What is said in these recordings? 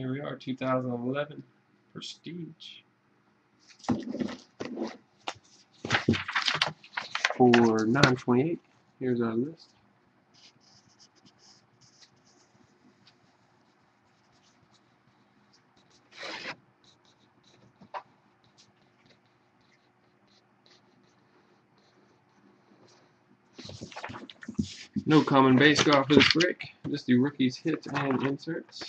Here we are, 2011 Prestige. For 928, here's our list. No common base golf for this break. Just the rookies hits and inserts.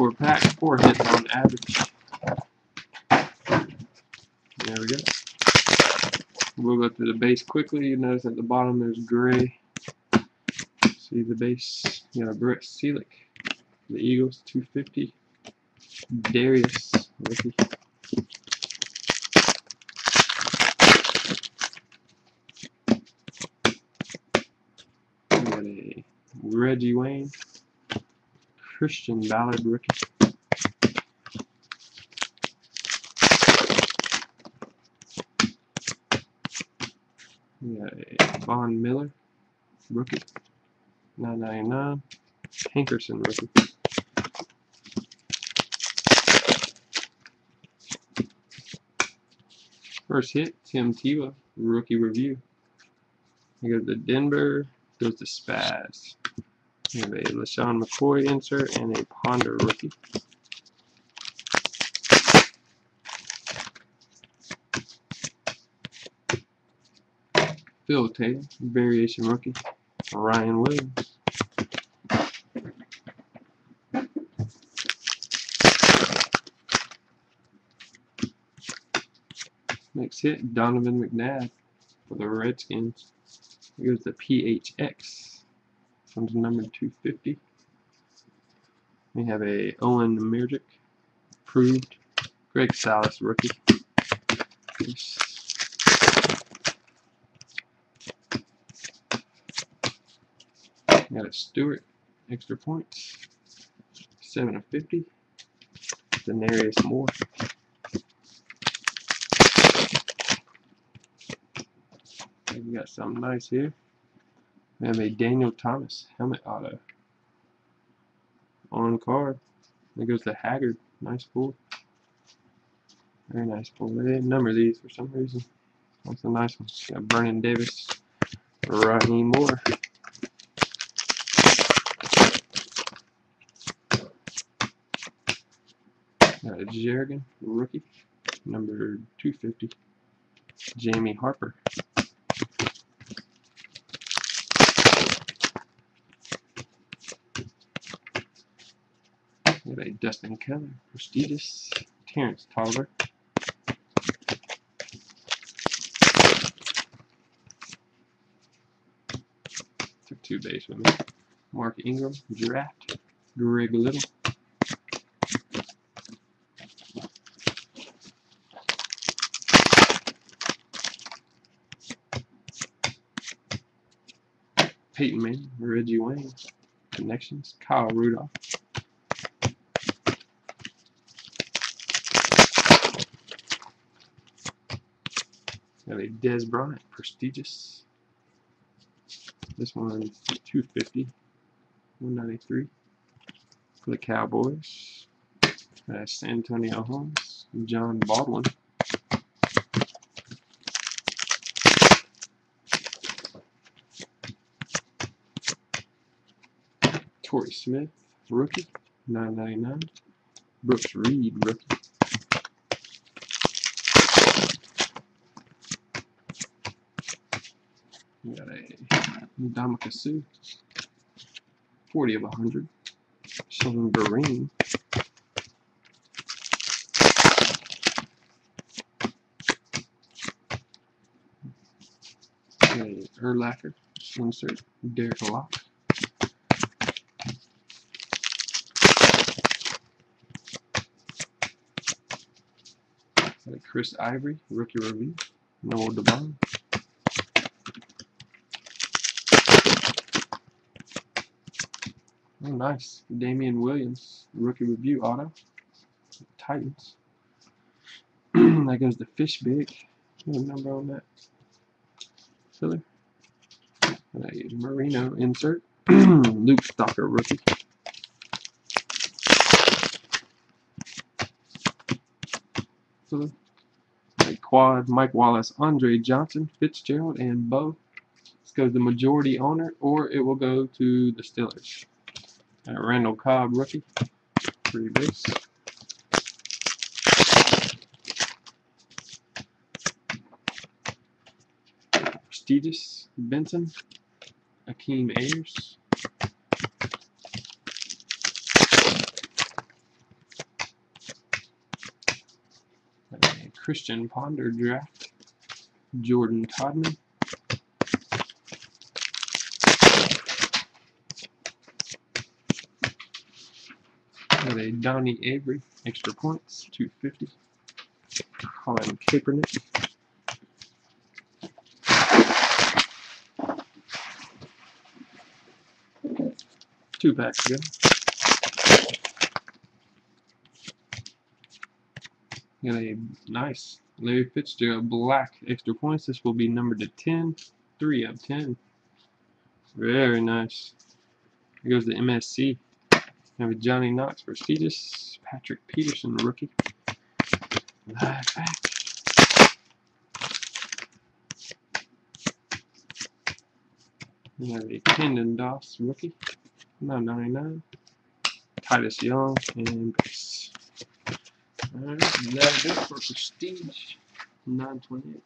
Twenty-four packs, four hits on average. There we go. We'll go through the base quickly. You notice at the bottom there's gray. See the base. You got a Brent Celek. The Eagles, 250. Darius rookie. Got a Reggie Wayne, Christian Ballard rookie. A Von Miller rookie, 999. Hankerson rookie. First hit, Tim Tebow, rookie review. He goes to Denver, goes to Spaz. We have a LeSean McCoy insert and a Ponder rookie. Phil Taylor, variation rookie. Ryan Williams. Next hit, Donovan McNabb for the Redskins. He goes to PHX. Comes number 250. We have a Owen Marecic, approved. Greg Salas, rookie. Yes. Got a Stewart, extra points. 7 of 50. Denarius Moore. We got something nice here. We have a Daniel Thomas helmet auto on card. There goes the Haggard. Nice pull. Very nice pull. They didn't number these for some reason. That's a nice one. Got Vernon Davis, Rodney Moore. Got a Jernigan rookie, number 250. Jamie Harper. A Dustin Keller, prestigious. Terrence Toller. Took two base with me. Mark Ingram, draft. Greg Little. Peyton Manning, Reggie Wayne, connections, Kyle Rudolph. Got a Dez Bryant, prestigious. This one 250, 193 for the Cowboys. That's Antonio Holmes, Jon Baldwin. Torrey Smith, rookie, 999. Brooks Reed, rookie. We got a Ndamukong 40 of 100. Sheldon Vereen. A Urlacher, insert Derrick Locke. Chris Ivory, rookie review. Noah DeBon. Oh, nice. Damian Williams, rookie review auto. Titans. that goes to Fish Big. Number on that? And Marino insert. Luke Stocker rookie. A quad, Mike Wallace, Andre Johnson, Fitzgerald, and Bo. This goes the majority owner, or it will go to the Steelers. Uh, Randall Cobb rookie. Free base. Prestigious Benson. Akeem Ayers. Christian Ponder draft. Jordan Todman. Got a Donnie Avery, extra points, 250. Colin Kaepernick. Two packs again. Got a nice Larry Fitzgerald black extra points. This will be numbered to 10. 3 of 10. Very nice. Here goes the MSC. Have a Johnny Knox prestigious. Patrick Peterson rookie. Live back. We have a Kendon Doss rookie. 999. Titus Young and base. Alright, that'll do for prestige. 928.